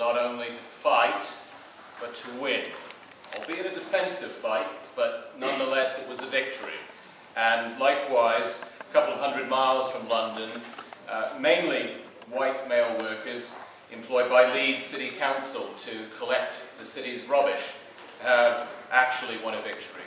not only to fight, but to win. Albeit a defensive fight, but nonetheless it was a victory. And likewise, a couple of hundred miles from London, uh, mainly white male workers employed by Leeds City Council to collect the city's rubbish have actually won a victory.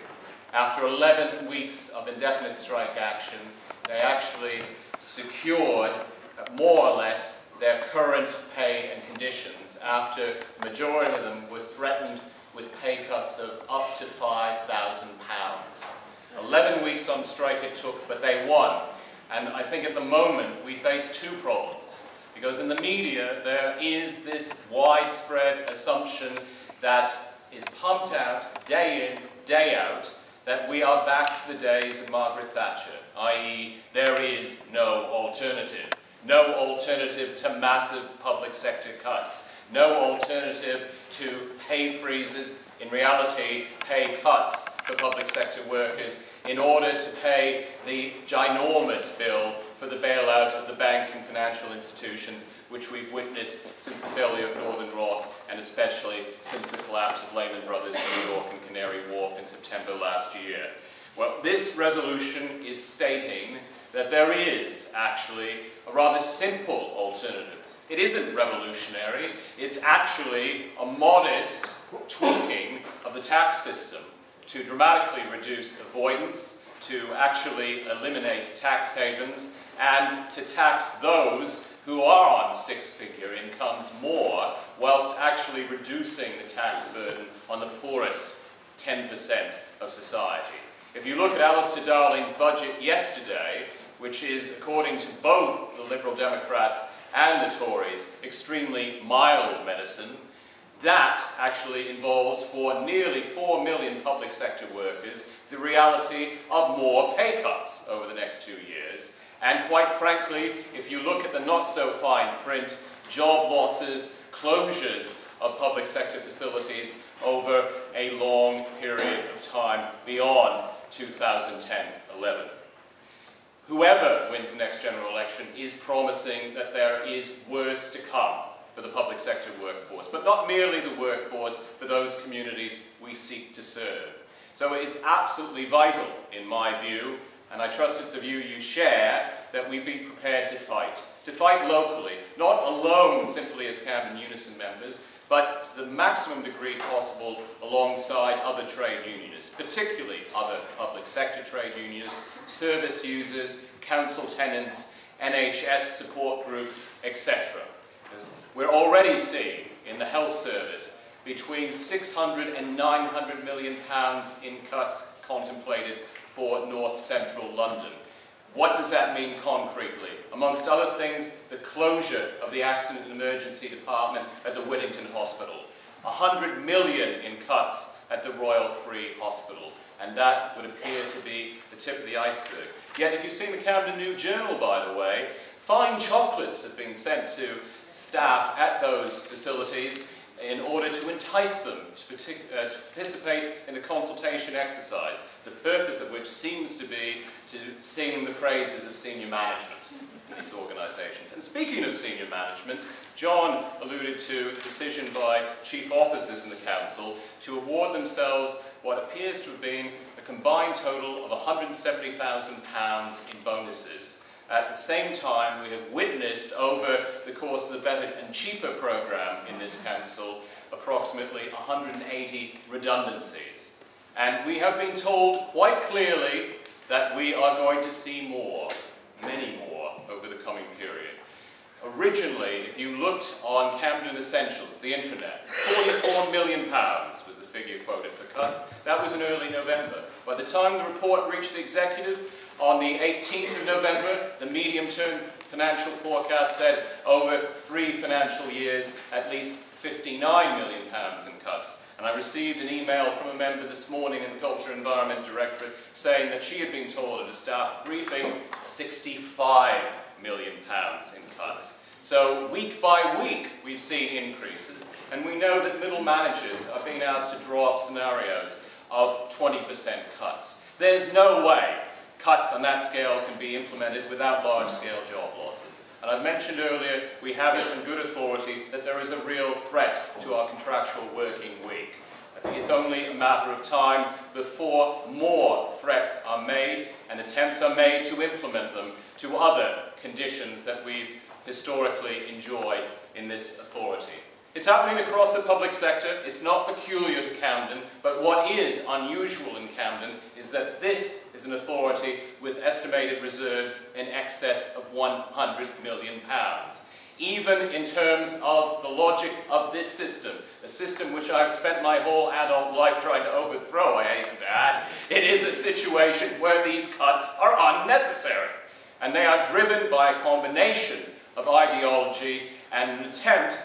After 11 weeks of indefinite strike action, they actually secured uh, more or less their current pay and conditions after the majority of them were threatened with pay cuts of up to £5,000. 11 weeks on strike it took, but they won. And I think at the moment we face two problems. Because in the media there is this widespread assumption that is pumped out day in, day out, that we are back to the days of Margaret Thatcher, i.e. there is no alternative. No alternative to massive public sector cuts. No alternative to pay freezes, in reality, pay cuts for public sector workers in order to pay the ginormous bill for the bailout of the banks and financial institutions, which we've witnessed since the failure of Northern Rock, and especially since the collapse of Lehman Brothers in New York and Canary Wharf in September last year. Well, this resolution is stating that there is actually a rather simple alternative. It isn't revolutionary, it's actually a modest tweaking of the tax system to dramatically reduce avoidance, to actually eliminate tax havens, and to tax those who are on six-figure incomes more, whilst actually reducing the tax burden on the poorest 10% of society. If you look at Alistair Darling's budget yesterday, which is, according to both the Liberal Democrats and the Tories, extremely mild medicine, that actually involves for nearly 4 million public sector workers the reality of more pay cuts over the next two years. And quite frankly, if you look at the not so fine print, job losses, closures of public sector facilities over a long period of time beyond 2010-11. Whoever wins the next general election is promising that there is worse to come for the public sector workforce, but not merely the workforce for those communities we seek to serve. So it's absolutely vital, in my view, and I trust it's a view you share, that we be prepared to fight. To fight locally, not alone simply as Camden Unison members, but to the maximum degree possible alongside other trade unionists, particularly other public sector trade unionists, service users, council tenants, NHS support groups, etc. We're already seeing in the health service between 600 and 900 million pounds in cuts contemplated for north central London. What does that mean concretely? Amongst other things, the closure of the Accident and Emergency Department at the Whittington Hospital. 100 million in cuts at the Royal Free Hospital. And that would appear to be the tip of the iceberg. Yet if you've seen the Camden New Journal, by the way, fine chocolates have been sent to staff at those facilities in order to entice them to, uh, to, participate in a consultation exercise, the purpose of which seems to be to sing the praises of senior management in these organisations. And speaking of senior management, John alluded to a decision by chief officers in the council to award themselves what appears to have been a combined total of £170,000 in bonuses at the same time, we have witnessed over the course of the Better and Cheaper programme in this council approximately 180 redundancies. And we have been told quite clearly that we are going to see more, many more, over the coming period. Originally, if you looked on Camden Essentials, the intranet, 44 million pounds was the figure quoted for cuts. That was in early November. By the time the report reached the executive, on the 18th of November, the medium-term financial forecast said over three financial years, at least 59 million pounds in cuts. And I received an email from a member this morning in the Culture Environment Directorate saying that she had been told at a staff briefing 65 million pounds in cuts. So week by week we've seen increases and we know that middle managers are being asked to draw up scenarios of 20% cuts. There's no way cuts on that scale can be implemented without large-scale job losses. And I mentioned earlier, we have it on good authority that there is a real threat to our contractual working week. It's only a matter of time before more threats are made and attempts are made to implement them to other conditions that we've historically enjoyed in this authority. It's happening across the public sector. It's not peculiar to Camden, but what is unusual in Camden is that this is an authority with estimated reserves in excess of 100 million pounds. Even in terms of the logic of this system, a system which I've spent my whole adult life trying to overthrow, I hasten to add, it is a situation where these cuts are unnecessary. And they are driven by a combination of ideology and an attempt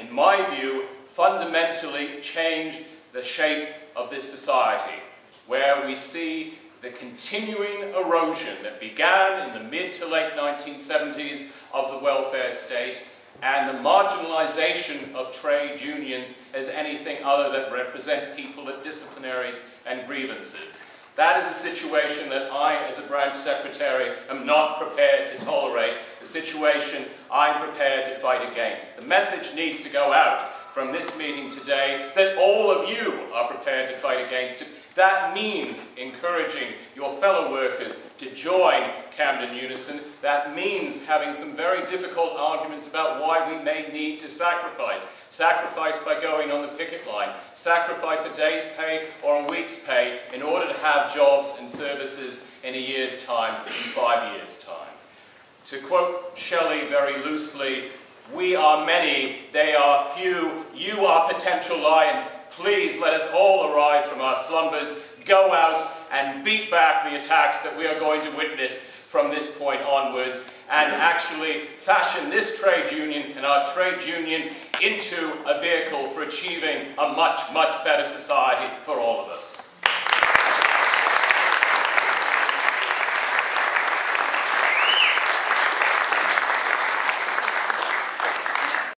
in my view, fundamentally change the shape of this society, where we see the continuing erosion that began in the mid to late 1970s of the welfare state and the marginalization of trade unions as anything other than represent people at disciplinaries and grievances. That is a situation that I, as a branch secretary, am not prepared to tolerate, a situation I'm prepared to fight against. The message needs to go out from this meeting today that all of you are prepared to fight against it. That means encouraging your fellow workers to join Camden Unison. That means having some very difficult arguments about why we may need to sacrifice. Sacrifice by going on the picket line. Sacrifice a day's pay or a week's pay in order to have jobs and services in a year's time, in five years' time. To quote Shelley very loosely, we are many, they are few, you are potential lions. Please let us all arise from our slumbers, go out and beat back the attacks that we are going to witness from this point onwards and actually fashion this trade union and our trade union into a vehicle for achieving a much, much better society for all of us.